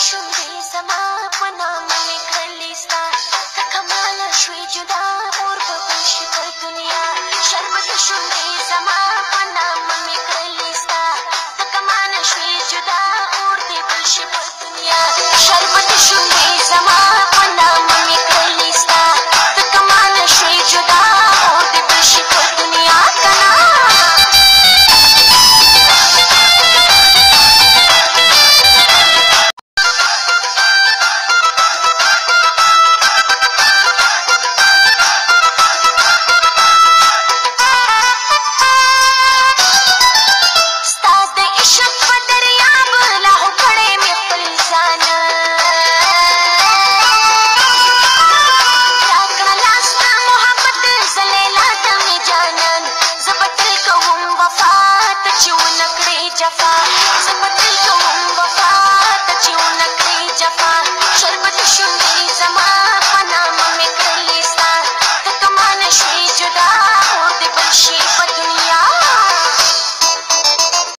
Should be some ته چې ونه کړې جفا زه به تل کوم وفا ته چې ونه کړې جفا شربت شونډې زما